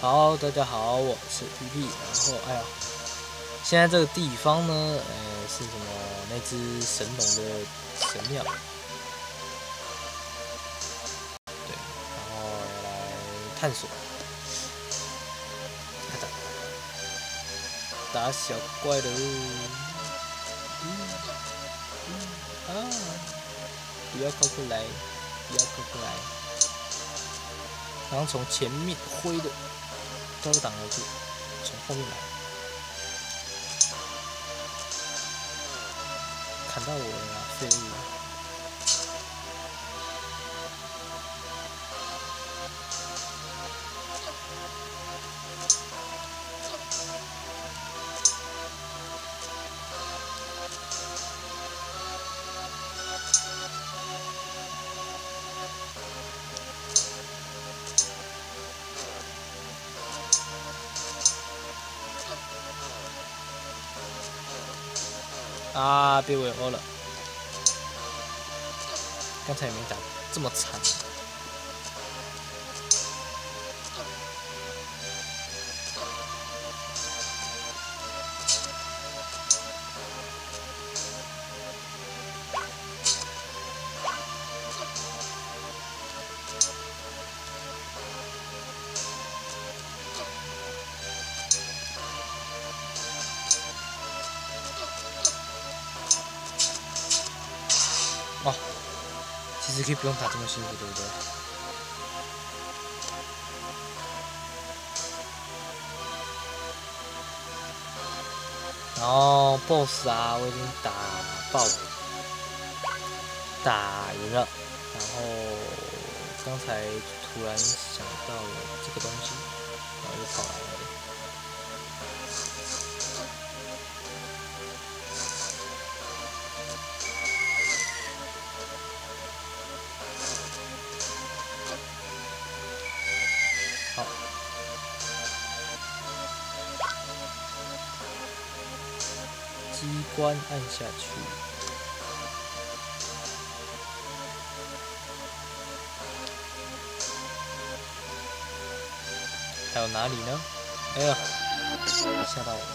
好，大家好，我是 P P。然后，哎呀，现在这个地方呢，呃，是什么？那只神龙的神庙。对，然后来探索。打打小怪喽！啊！不要靠过来，不要靠过来。然后从前面挥的，都挡得住，从后面来，砍到我了，废物！被围殴了，刚才也没打这么惨。可以不用打这么辛苦，对不对？然后 BOSS 啊，我已经打爆，打赢了。然后刚才突然想到了这个东西，然后又跑来了。关按下去，还有哪里呢？哎呀，吓到我了，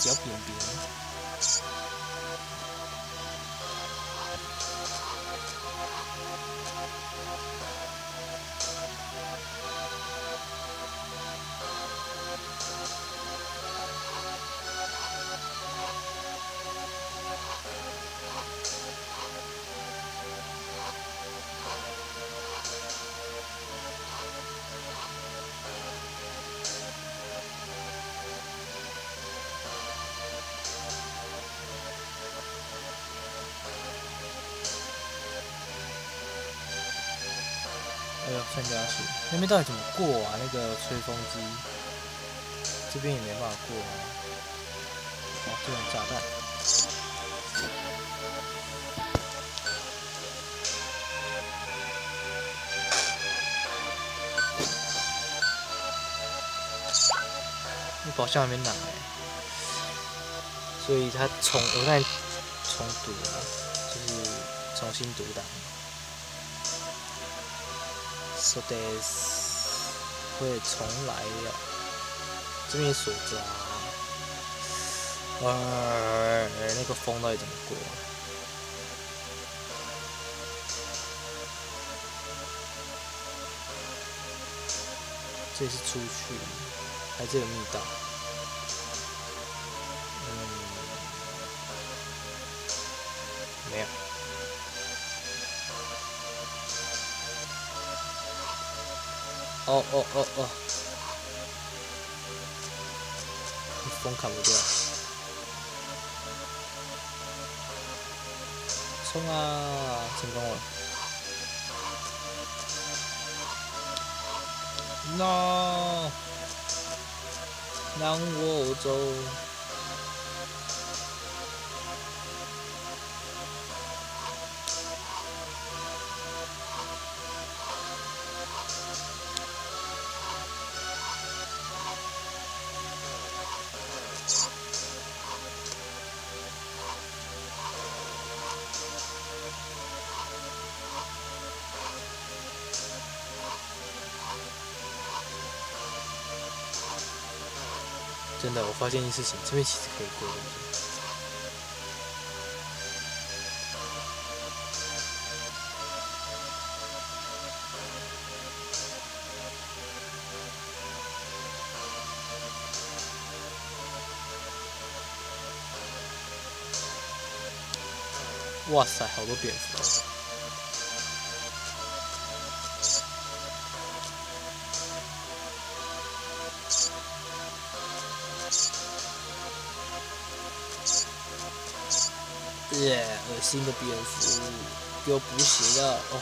小扁扁。哎呦，三角形那边到底怎么过啊？那个吹风机这边也没办法过啊。哦，这种炸弹。那宝箱还没拿哎，所以他重，我在重读了，就是重新读档。So this 会重来呀，这边锁着啊，呃，那个风到底怎么过？这是出去，还是有密道？哦哦哦哦，风砍不掉，冲啊！成功了，no，让我走。真的，我发现一件事情，这边其实可以过。哇塞，好多蝙蝠！恶心的蝙蝠，给我补血的哦！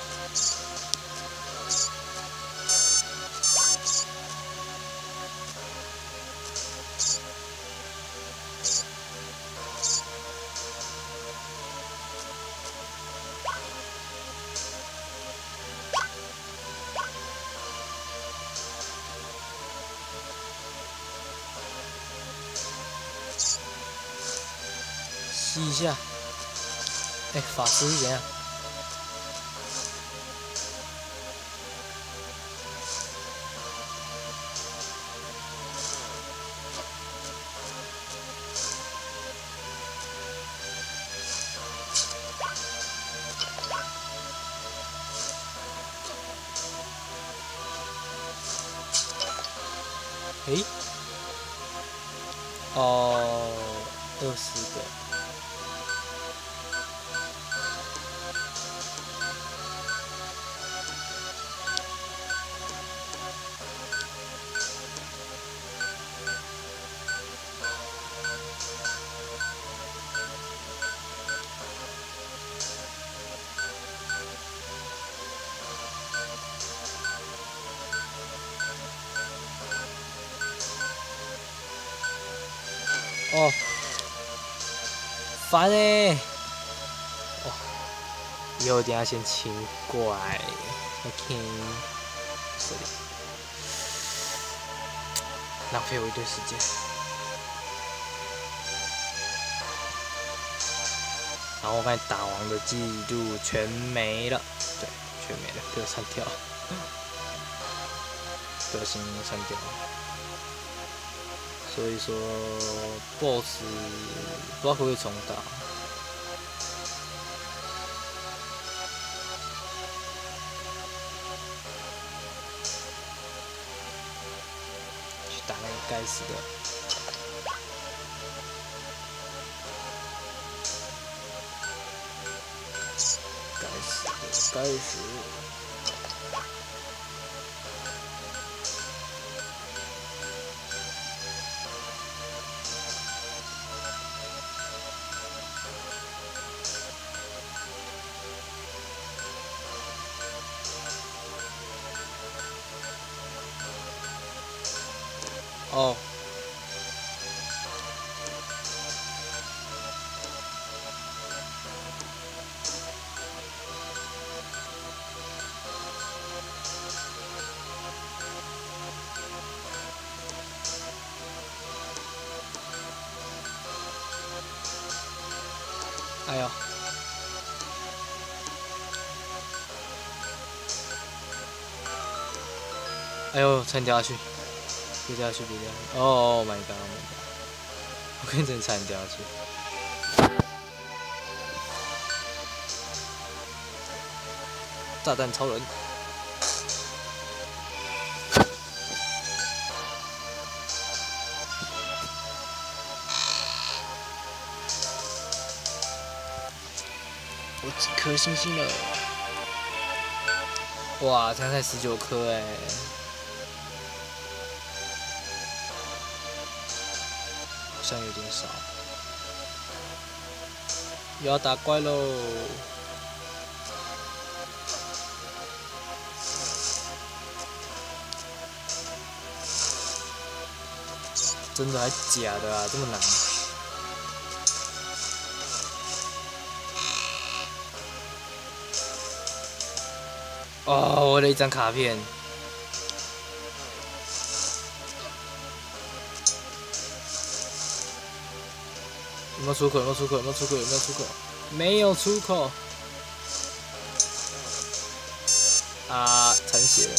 哎，法师是怎样？哎，哦，二十个。哦，烦哎！哇，以后一定要先清怪，OK，这里浪费我一堆时间。然后我发现打王的记录全没了，对，全没了，被我删掉，个性删掉。所以说，BOSS 不知道会不会重打，去打那个该死的，该死的，该死的。哦，哎呦，哎呦，沉掉下去。别掉下去，别掉下去！哦，My God，My God！我跟你真差点掉下去。炸弹超人！我几颗星星了？哇，才才十九颗哎！像有点少，又要打怪喽！真的还假的啊？这么难？哦，我的一张卡片。没有出口？有没有出口？有没有出口？有没有出口？没有出口。啊，残血了。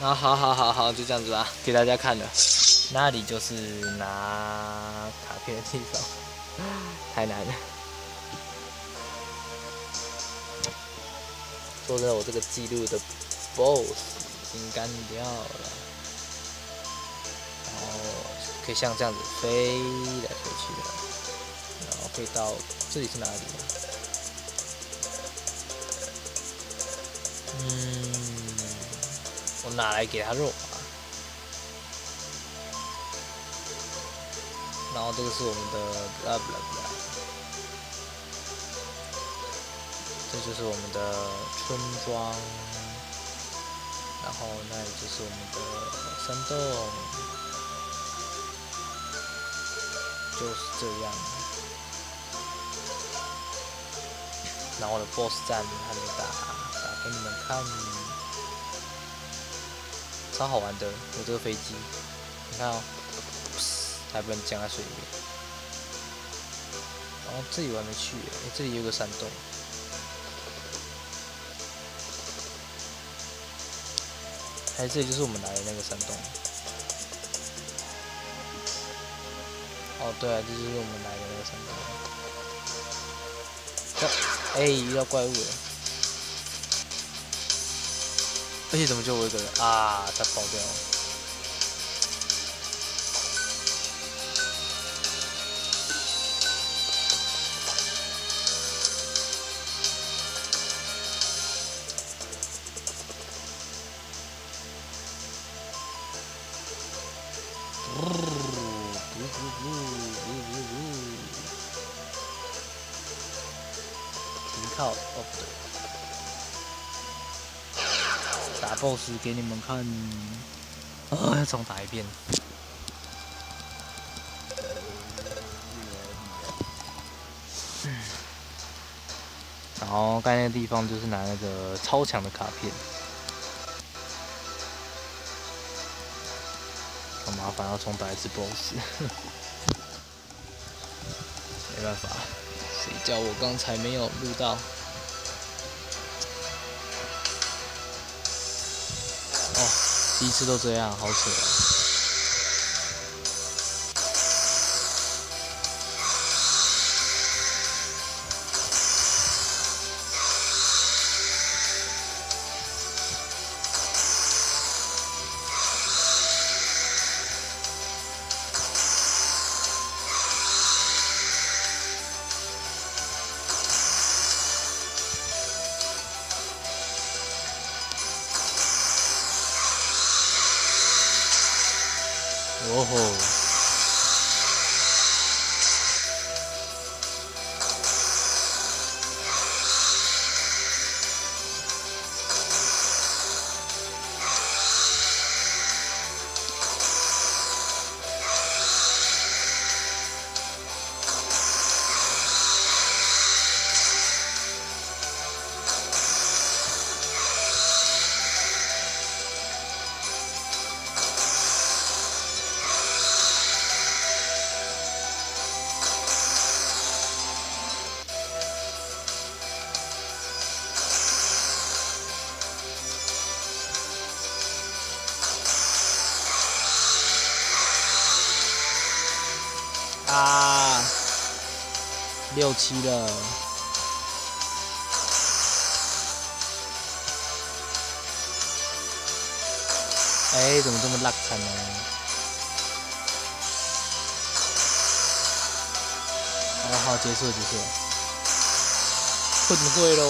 那好好好好，就这样子吧，给大家看了。那里就是拿卡片的地方，太难了。说真的，我这个记录的 BOSS 已经干掉了，然后可以像这样子飞来飞去的，然后可以到这里是哪里？嗯，我拿来给他肉啊？然后这个是我们的 blah blah blah，这就是我们的村庄，然后那里就是我们的山洞，就是这样。然后我的 boss 战还没打，打给你们看，超好玩的，有这个飞机，你看哦。还不能降在水里面。然后这里我还没去，这里有个山洞。哎这里就是我们来的那个山洞。哦，对啊，这就是我们来的那个山洞。哎，遇到怪物了。而且怎么就我一个人啊？他爆掉了。打 BOSS 给你们看，啊，要重打一遍。然后刚才那个地方就是拿那个超强的卡片，好麻烦，要重打一次 BOSS，没办法。谁叫我刚才没有录到？第一次都这样，好扯。六七了，哎，怎么这么烂惨呢？好好，结束结束，困会喽，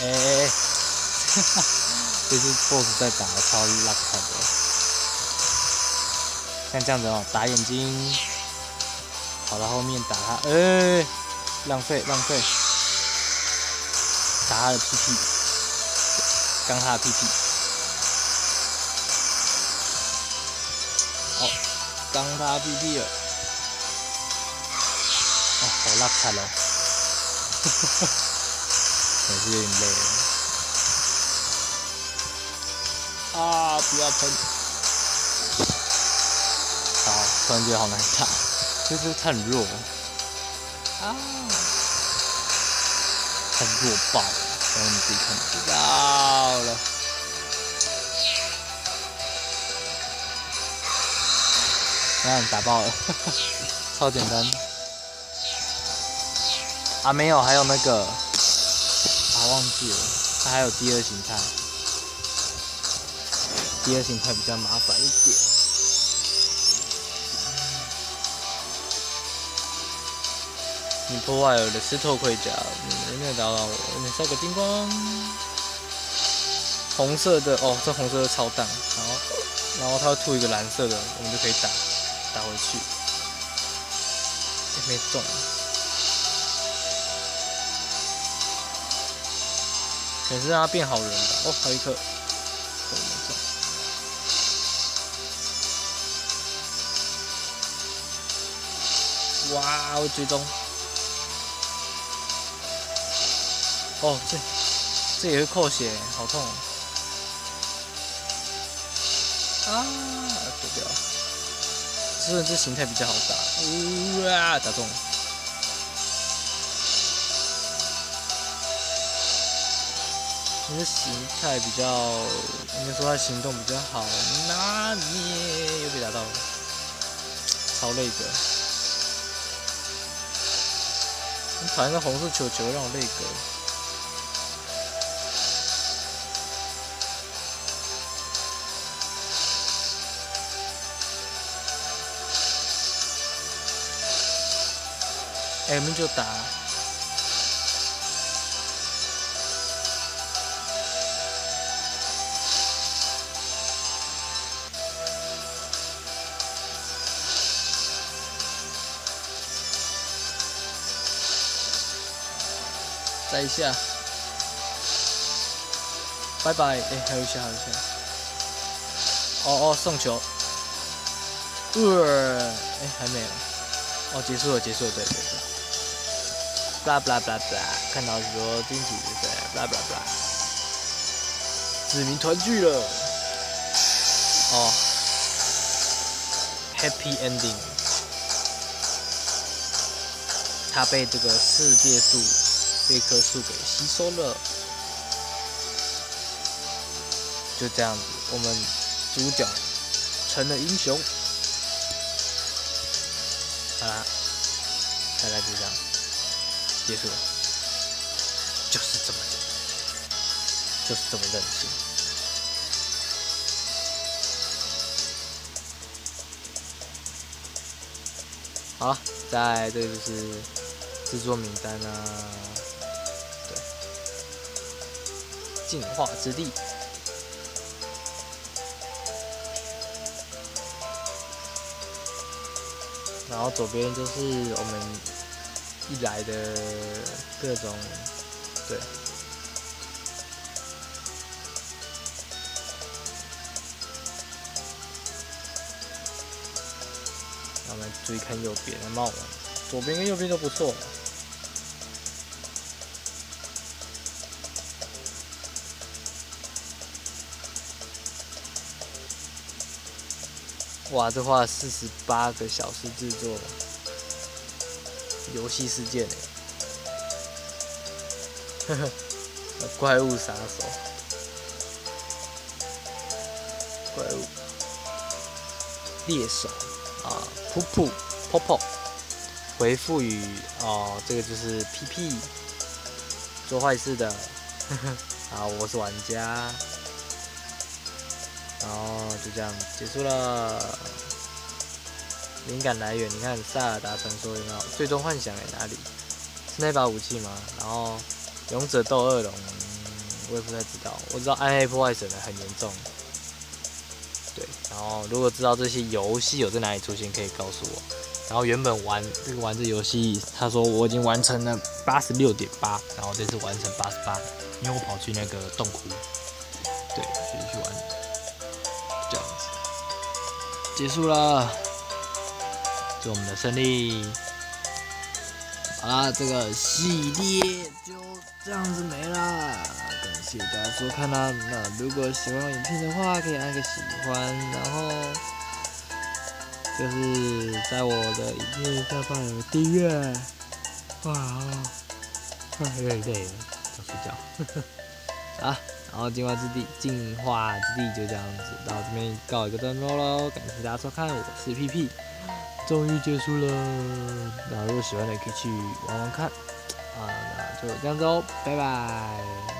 哎，哈哈。这是 BOSS 在打，超烂惨的。像这样子哦，打眼睛，跑到后面打他，哎，浪费浪费，打他的屁屁，刚他的屁屁，好，刚他屁屁了，哦，好烂惨哦，也是有点累。啊！不要喷！好，突然觉得好难打，就是他很弱。啊！很弱爆，然后你自己看就知道了。看打爆了，超简单。啊，没有，还有那个，啊，忘记了，它还有第二形态，第二形态比较麻烦一点。你破坏我的石头盔甲，你没有打扰我，你烧个金光。红色的哦，这红色的超淡，然后然后它会吐一个蓝色的，我们就可以打打回去，没中。也是让他变好人吧。哦，还有一颗，这没中。哇，我追踪。哦，这这也会扣血，好痛。啊，躲掉。这这形态比较好打。哇，打中。这形态比较，应该说他行动比较好。那你又被打到了，超累的。很讨厌那红色球球让我累格。哎，我们就打。再一下，拜拜！哎，还有一下，还有一下。哦哦，送球。呃，哎，还没有。哦，结束了，结束了，对对对。blah blah blah blah，看到说惊奇之飞，blah blah blah，子民团聚了，哦，Happy ending，他被这个世界树这棵树给吸收了，就这样子，我们主角成了英雄。结束，就是这么简单，就是这么任性。好了，在这个就是制作名单啊。对进化之地，然后左边就是我们一来的各种，对，我们注意看右边的帽子，左边跟右边都不错。哇，这花了四十八个小时制作游戏世界。呢，呵呵，怪物杀手，怪物。猎手。啊，噗噗。泡泡，回复语哦，这个就是 PP 做坏事的，呵呵，啊，我是玩家。然后就这样结束了。灵感来源，你看《塞尔达传说》有没有？最终幻想在哪里？是那把武器吗？然后《勇者斗恶龙》，我也不太知道。我知道暗黑破坏神的很严重。对，然后如果知道这些游戏有在哪里出现，可以告诉我。然后原本玩这个玩这游戏，他说我已经完成了八十六点八，然后这次完成八十八，因为我跑去那个洞窟，对，所以去玩。这样子结束了，祝我们的胜利。好啦，这个系列就这样子没了。感谢大家收看啦。那如果喜欢影片的话，可以按个喜欢，然后就是在我的影片下方有订阅。哇，有点累了。睡觉。啊，然后进化之地，进化之地就这样子，到这边告一个段落喽。感谢大家收看，我是屁屁，终于结束了。那如果喜欢的可以去玩玩看。啊，那就这样子哦，拜拜。